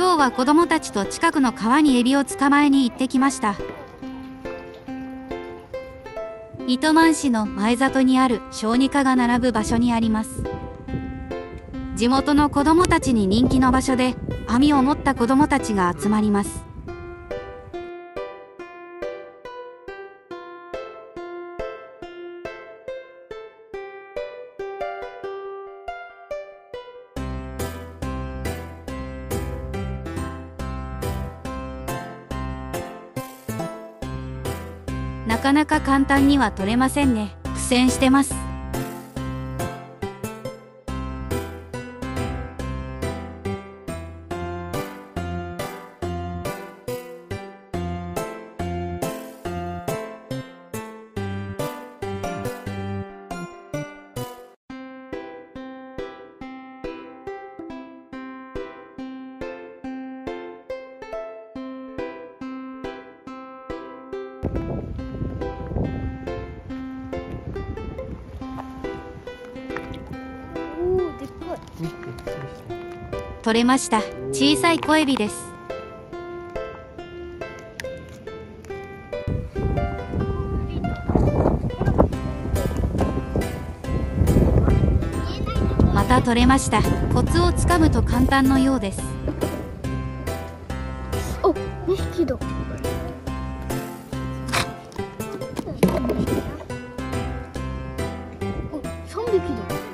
今日は子供たちと近くの川にエビを捕まえに行ってきました。糸満市の前里にある小児科が並ぶ場所にあります。地元の子供たちに人気の場所で網を持った子供たちが集まります。なかなか簡単には取れませんね。苦戦してます。取れました。小さい小エビです。また取れました。コツをつかむと簡単のようです。お2匹だ。お3匹だ。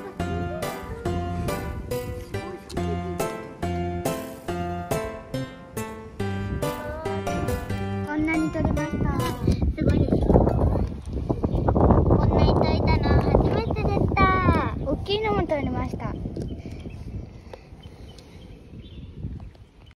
ました。